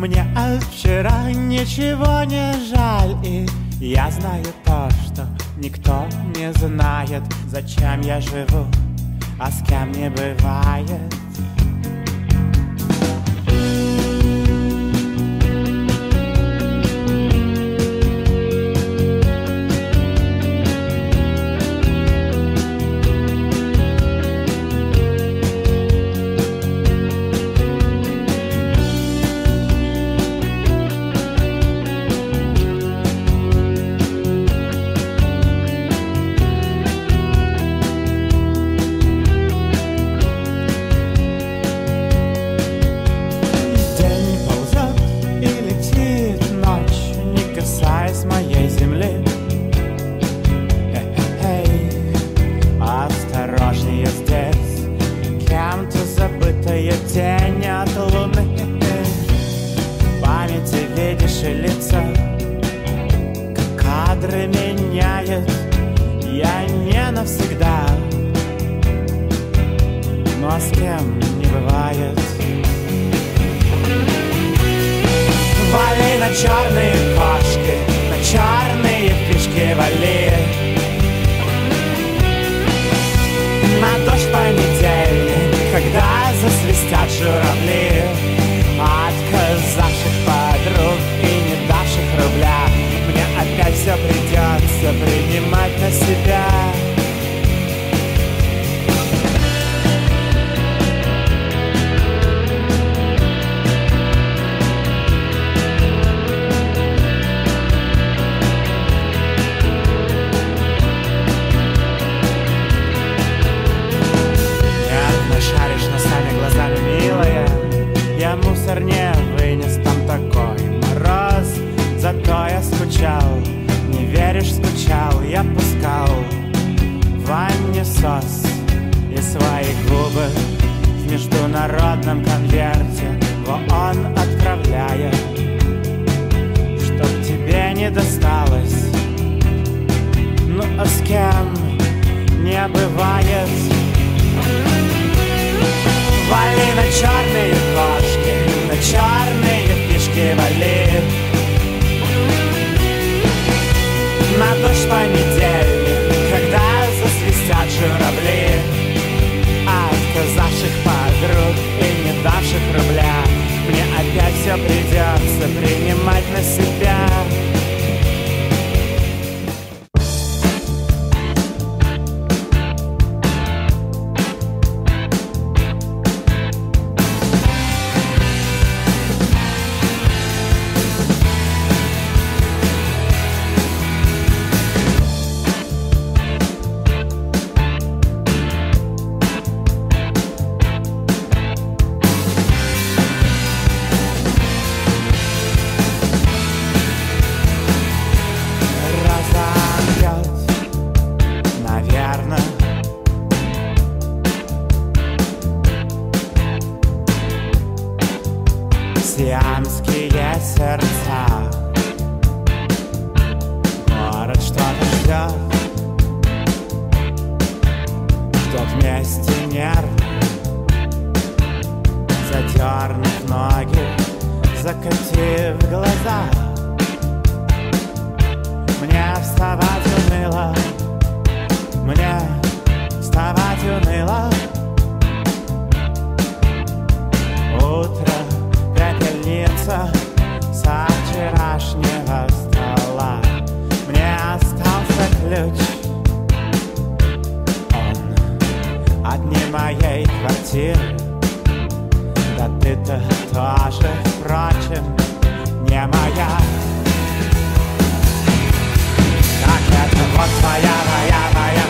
Мне от вчера ничего не жаль И я знаю то, что никто не знает Зачем я живу, а с кем не бывает. навсегда. Ну а с кем не бывает? Вали на черный пар глаз и свои губы В международном конверте. В ООН отправляя Чтоб тебе не досталось. Ну а с кем не бывает? Вали на черные кошки, на черные Сиамские сердца. Город что-то ждет Ждет вместе нерв, Задернув ноги Закатив глаза. Мне вставать уныло. Мне вставать уныло. моей квартиры. Да ты-то тоже, впрочем, не моя. Так это вот твоя, моя, моя.